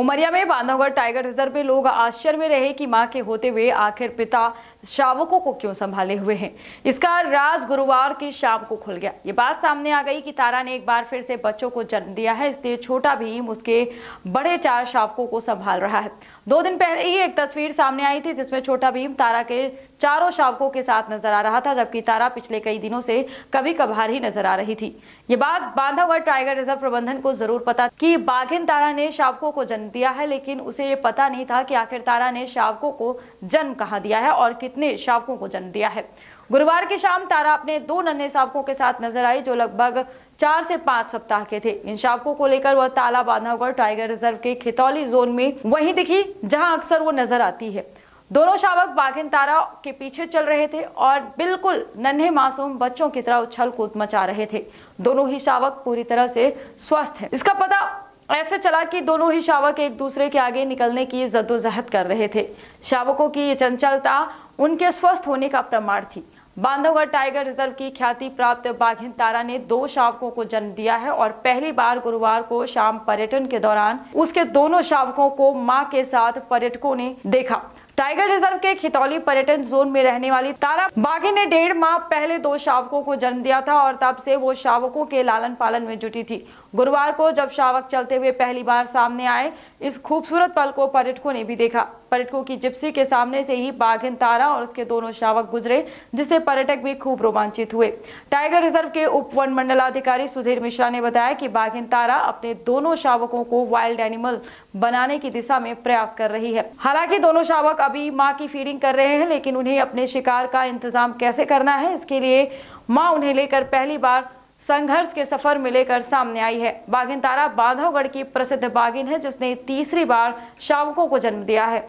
उमरिया में Bandhavgarh tiger reserve में लोग आश्चर्य में रहे कि माँ के होते हुए आखिर पिता शावकों को क्यों संभाले हुए हैं? इसका राज गुरुवार की शाम को खुल गया। ये बात सामने आ गई कि तारा ने एक बार फिर से बच्चों को जन्म दिया है, इसलिए छोटा भीम उसके बड़े चार शावकों को संभाल रहा है। दो दिन पहले ही एक तस्वीर सामने आई थी, जिसमें छोटा भीम तारा के चारों शावकों के साथ नज़र आ रहा था, जबकि तारा पिछले कई दिनों से कभी कभार ही नज़र आ रही थी। ये बात बांधवगढ़ टाइगर रिज़र्व प्रबंधन को ज़रूर पता कि बाघिन तारा ने शावकों को जन्म दिया है, लेकिन उसे ये पता नहीं था कि आखिर तारा ने शावकों को जन्म कहाँ दिया है और कितने शावकों को जन्म दिया है। गुरुवार की शाम तारा अपने दो नन्हे शावकों के साथ नज़र आई, जो लगभग चार से पाँच सप्ताह के थे। इन शावकों को लेकर वह ताला बांधवगढ़ टाइगर रिज़र्व के खितौली जोन में वहीं दिखी, जहाँ अक्सर वो नज़र आती है। दोनों शावक बाघिन तारा के पीछे चल रहे थे और बिल्कुल नन्हे मासूम बच्चों की तरह उछल कूद मचा रहे थे। दोनों ही शावक पूरी तरह से स्वस्थ हैं। इसका पता ऐसे चला कि दोनों ही शावक एक दूसरे के आगे निकलने की जद्दोजहद कर रहे थे। शावकों की ये चंचलता उनके स्वस्थ होने का प्रमाण थी। बांधवगढ़ टाइगर रिज़र्व की ख्याति प्राप्त बाघिन तारा ने दो शावकों को जन्म दिया है और पहली बार गुरुवार को शाम पर्यटन के दौरान उसके दोनों शावकों को माँ के साथ पर्यटकों ने देखा। टाइगर रिज़र्व के खितौली पर्यटन जोन में रहने वाली तारा बाघिन ने डेढ़ माह पहले दो शावकों को जन्म दिया था और तब से वो शावकों के लालन पालन में जुटी थी। गुरुवार को जब शावक चलते हुए पहली बार सामने आए, इस खूबसूरत पल को पर्यटकों ने भी देखा। पर्यटकों की जिप्सी के सामने से ही बाघिन तारा और उसके दोनों शावक गुजरे, जिससे पर्यटक भी खूब रोमांचित हुए। टाइगर रिज़र्व के उप वन मंडलाधिकारी सुधीर मिश्रा ने बताया कि बाघिन तारा अपने दोनों शावकों को वाइल्ड एनिमल बनाने की दिशा में प्रयास कर रही है। हालाँकि दोनों शावक अभी माँ की फीडिंग कर रहे हैं, लेकिन उन्हें अपने शिकार का इंतज़ाम कैसे करना है, इसके लिए माँ उन्हें लेकर पहली बार संघर्ष के सफ़र में लेकर सामने आई है। बाघिन तारा बांधवगढ़ की प्रसिद्ध बाघिन है, जिसने तीसरी बार शावकों को जन्म दिया है।